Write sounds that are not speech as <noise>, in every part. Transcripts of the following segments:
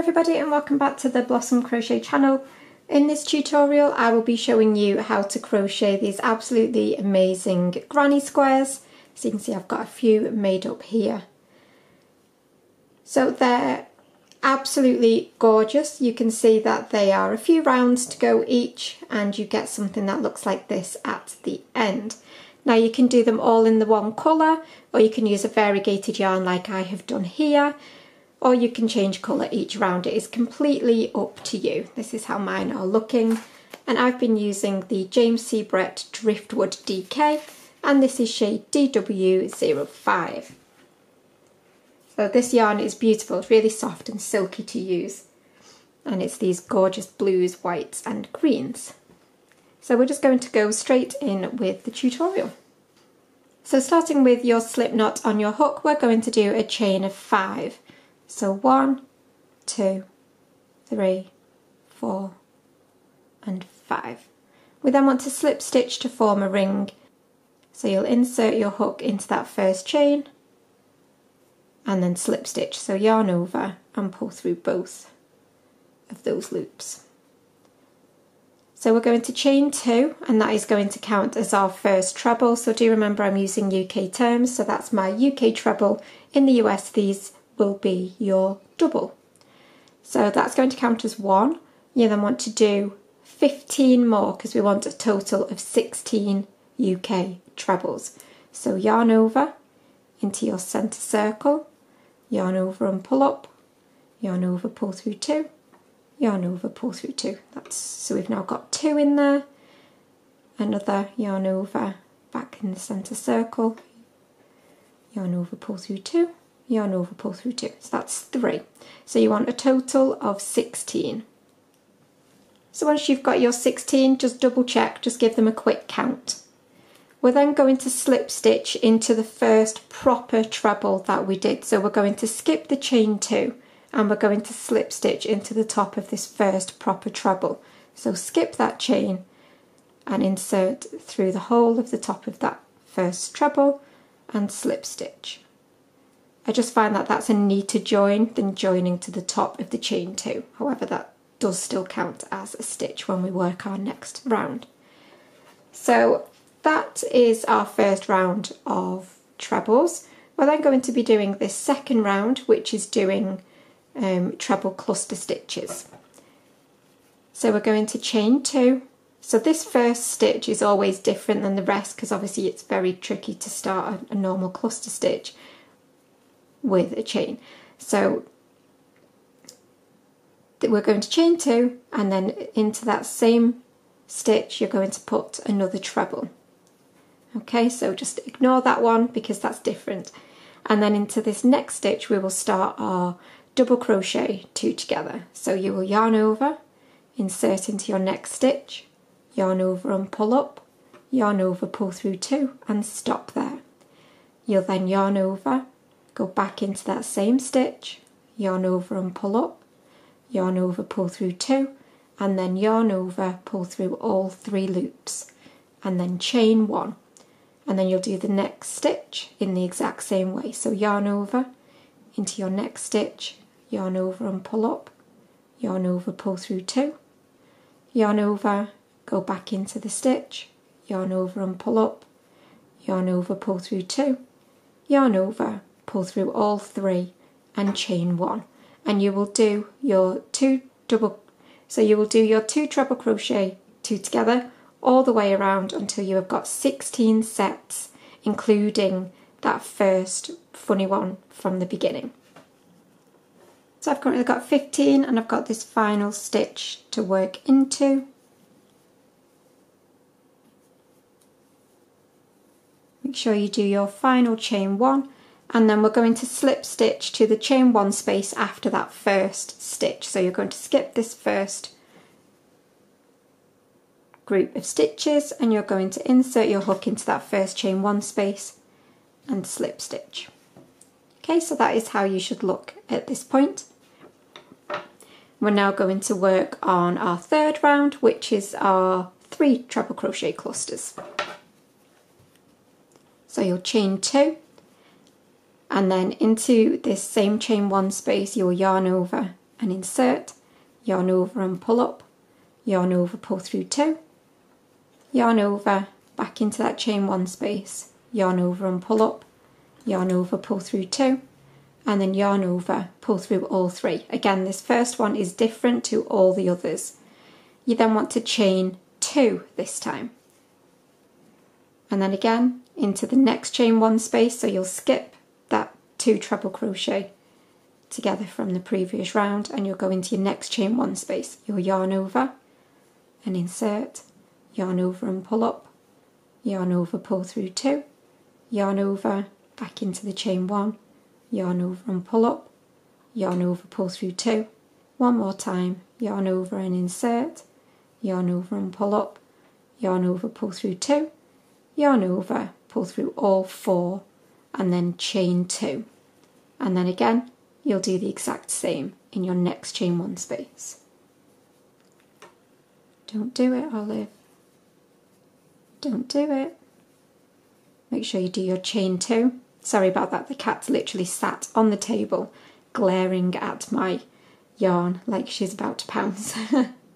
everybody and welcome back to the Blossom Crochet channel. In this tutorial I will be showing you how to crochet these absolutely amazing granny squares. So you can see I've got a few made up here. So they're absolutely gorgeous. You can see that they are a few rounds to go each and you get something that looks like this at the end. Now you can do them all in the one colour or you can use a variegated yarn like I have done here or you can change colour each round. It is completely up to you. This is how mine are looking. And I've been using the James C. Brett Driftwood DK and this is shade DW05. So this yarn is beautiful, it's really soft and silky to use. And it's these gorgeous blues, whites and greens. So we're just going to go straight in with the tutorial. So starting with your slip knot on your hook, we're going to do a chain of five. So one, two, three, four, and five. We then want to slip stitch to form a ring. So you'll insert your hook into that first chain and then slip stitch. So yarn over and pull through both of those loops. So we're going to chain two and that is going to count as our first treble. So do remember I'm using UK terms, so that's my UK treble. In the US these will be your double. So that's going to count as one. You then want to do 15 more because we want a total of 16 UK trebles. So yarn over into your centre circle, yarn over and pull up, yarn over, pull through two, yarn over, pull through two. That's so we've now got two in there, another yarn over, back in the centre circle, yarn over, pull through two, yarn over, pull through two. So that's three. So you want a total of 16. So once you've got your 16, just double check, just give them a quick count. We're then going to slip stitch into the first proper treble that we did. So we're going to skip the chain two and we're going to slip stitch into the top of this first proper treble. So skip that chain and insert through the whole of the top of that first treble and slip stitch. I just find that that's a neater join than joining to the top of the chain two. However, that does still count as a stitch when we work our next round. So that is our first round of trebles. We're then going to be doing this second round, which is doing um, treble cluster stitches. So we're going to chain two. So this first stitch is always different than the rest because obviously it's very tricky to start a, a normal cluster stitch with a chain. So that we're going to chain two and then into that same stitch you're going to put another treble. Okay, so just ignore that one because that's different. And then into this next stitch we will start our double crochet two together. So you will yarn over, insert into your next stitch, yarn over and pull up, yarn over, pull through two and stop there. You'll then yarn over, go back into that same stitch, yarn over and pull up, yarn over, pull through two, and then yarn over, pull through all three loops, and then chain one. And then you'll do the next stitch in the exact same way. So yarn over into your next stitch, yarn over and pull up, yarn over, pull through two, yarn over, go back into the stitch, yarn over and pull up, yarn over, pull through two, yarn over, pull through all three and chain one and you will do your two double so you will do your two treble crochet two together all the way around until you have got 16 sets including that first funny one from the beginning. So I've currently got 15 and I've got this final stitch to work into. Make sure you do your final chain one and then we're going to slip stitch to the chain one space after that first stitch. So you're going to skip this first group of stitches and you're going to insert your hook into that first chain one space and slip stitch. Okay, so that is how you should look at this point. We're now going to work on our third round, which is our three treble crochet clusters. So you'll chain two and then into this same chain one space you'll yarn over and insert, yarn over and pull up, yarn over, pull through two, yarn over, back into that chain one space, yarn over and pull up, yarn over, pull through two, and then yarn over, pull through all three. Again, this first one is different to all the others. You then want to chain two this time. And then again into the next chain one space, so you'll skip two treble crochet together from the previous round and you'll go into your next chain one space. You'll yarn over and insert, yarn over and pull up, yarn over, pull through two, yarn over, back into the chain one, yarn over and pull up, yarn over, pull through two, one more time, yarn over and insert, yarn over and pull up, yarn over, pull through two, yarn over, pull through all four, and then chain two. And then again, you'll do the exact same in your next chain one space. Don't do it, Olive. Don't do it. Make sure you do your chain two. Sorry about that, the cat's literally sat on the table glaring at my yarn like she's about to pounce.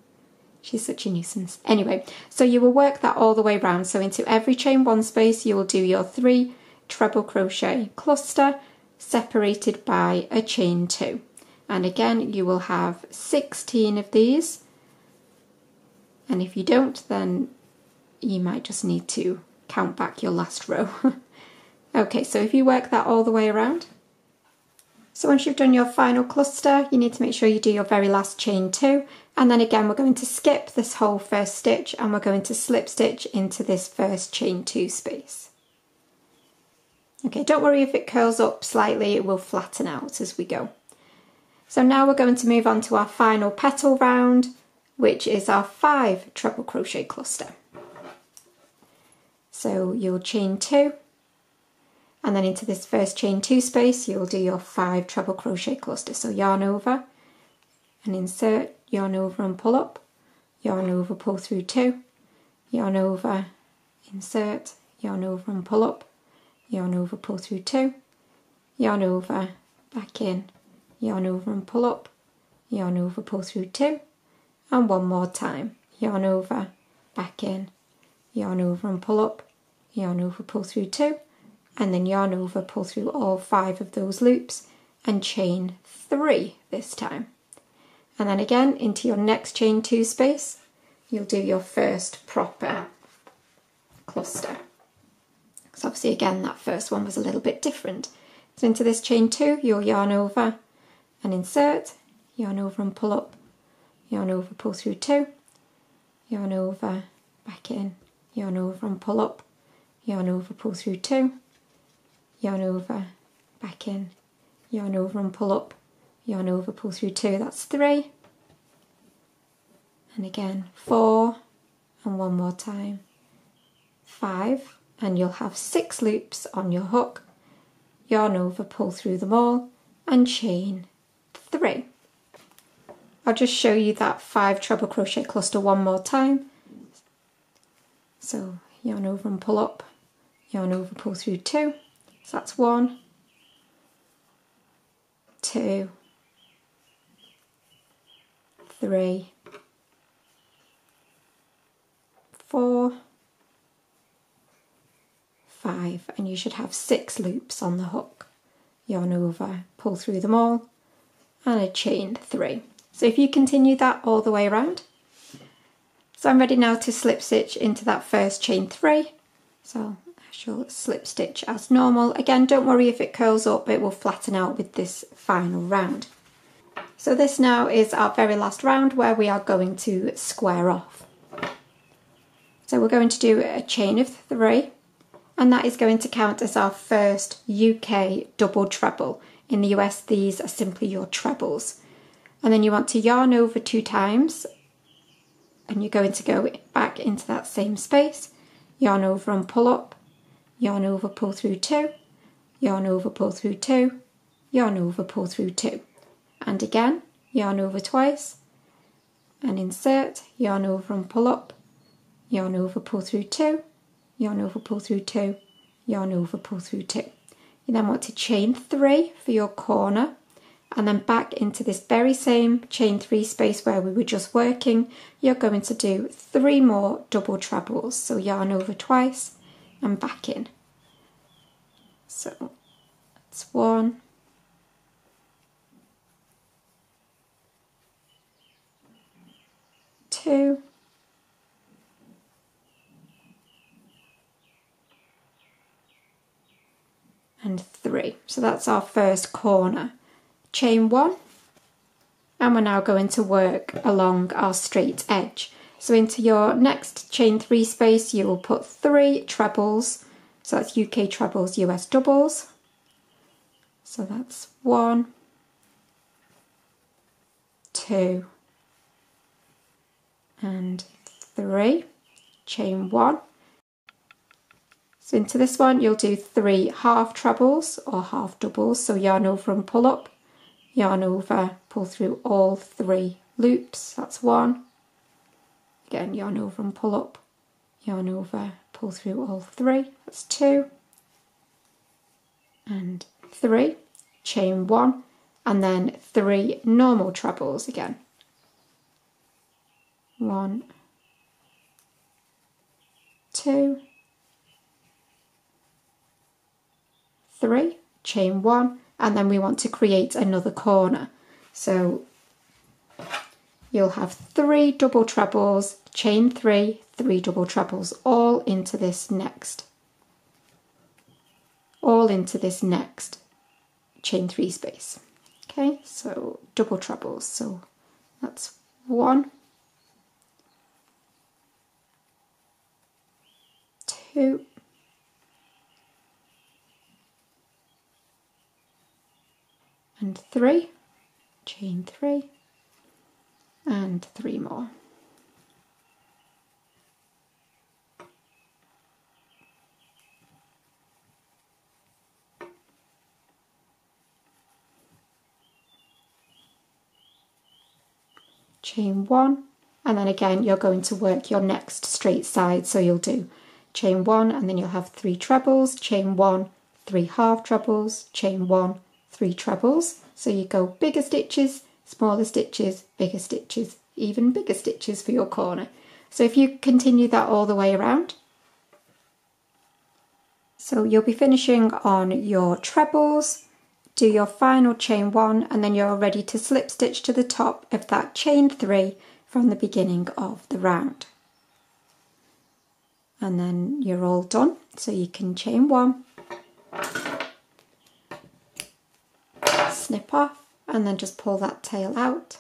<laughs> she's such a nuisance. Anyway, so you will work that all the way around. So into every chain one space, you will do your three treble crochet cluster separated by a chain two. And again, you will have 16 of these. And if you don't, then you might just need to count back your last row. <laughs> okay, so if you work that all the way around, so once you've done your final cluster, you need to make sure you do your very last chain two. And then again, we're going to skip this whole first stitch and we're going to slip stitch into this first chain two space. Okay, don't worry if it curls up slightly, it will flatten out as we go. So now we're going to move on to our final petal round, which is our five treble crochet cluster. So you'll chain two, and then into this first chain two space, you'll do your five treble crochet cluster. So yarn over and insert, yarn over and pull up, yarn over, pull through two, yarn over, insert, yarn over and pull up, yarn over, pull through two, yarn over, back in, yarn over and pull up, yarn over, pull through two, and one more time, yarn over, back in, yarn over and pull up, yarn over, pull through two, and then yarn over, pull through all five of those loops, and chain three this time. And then again into your next chain two space, you'll do your first proper cluster. So obviously again that first one was a little bit different. So into this chain two, you'll yarn over and insert, yarn over and pull up, yarn over, pull through two, yarn over, back in, yarn over and pull up, yarn over, pull through two, yarn over, back in, yarn over and pull up, yarn over, pull through two, that's three, and again four, and one more time, five, and you'll have six loops on your hook, yarn over, pull through them all, and chain three. I'll just show you that five treble crochet cluster one more time. So yarn over and pull up, yarn over, pull through two. So that's one, two, three, four, five and you should have six loops on the hook. Yarn over, pull through them all and a chain three. So if you continue that all the way around. So I'm ready now to slip stitch into that first chain three. So I shall slip stitch as normal. Again, don't worry if it curls up, it will flatten out with this final round. So this now is our very last round where we are going to square off. So we're going to do a chain of three and that is going to count as our first UK double treble. In the US, these are simply your trebles. And then you want to yarn over two times, and you're going to go back into that same space, yarn over and pull up, yarn over, pull through two, yarn over, pull through two, yarn over, pull through two. And again, yarn over twice, and insert, yarn over and pull up, yarn over, pull through two, yarn over, pull through two, yarn over, pull through two. You then want to chain three for your corner and then back into this very same chain three space where we were just working, you're going to do three more double trebles. So yarn over twice and back in. So that's one, two, and three. So that's our first corner. Chain one, and we're now going to work along our straight edge. So into your next chain three space, you will put three trebles. So that's UK trebles, US doubles. So that's one, two, and three. Chain one, so into this one, you'll do three half trebles or half doubles. So yarn over and pull up, yarn over, pull through all three loops. That's one. Again, yarn over and pull up, yarn over, pull through all three. That's two. And three, chain one, and then three normal trebles again. One, two, three, chain one, and then we want to create another corner. So you'll have three double trebles, chain three, three double trebles, all into this next, all into this next chain three space. Okay, so double trebles. So that's one, two, and three, chain three, and three more. chain one. And then again you're going to work your next straight side so you'll do chain one and then you'll have three trebles chain one three half trebles chain one three trebles. So you go bigger stitches, smaller stitches, bigger stitches, even bigger stitches for your corner. So if you continue that all the way around, so you'll be finishing on your trebles, do your final chain one, and then you're ready to slip stitch to the top of that chain three from the beginning of the round. And then you're all done. So you can chain one, snip off and then just pull that tail out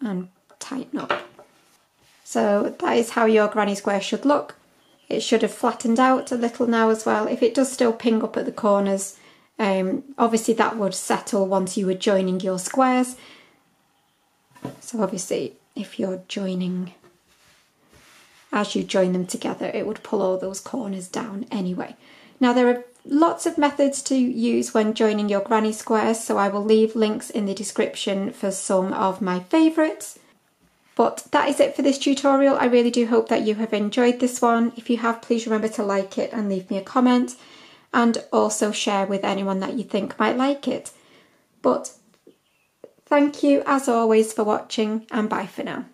and tighten up. So that is how your granny square should look. It should have flattened out a little now as well. If it does still ping up at the corners, um, obviously that would settle once you were joining your squares. So obviously if you're joining, as you join them together, it would pull all those corners down anyway. Now there are lots of methods to use when joining your granny squares, so I will leave links in the description for some of my favourites. But that is it for this tutorial. I really do hope that you have enjoyed this one. If you have, please remember to like it and leave me a comment and also share with anyone that you think might like it. But thank you as always for watching and bye for now.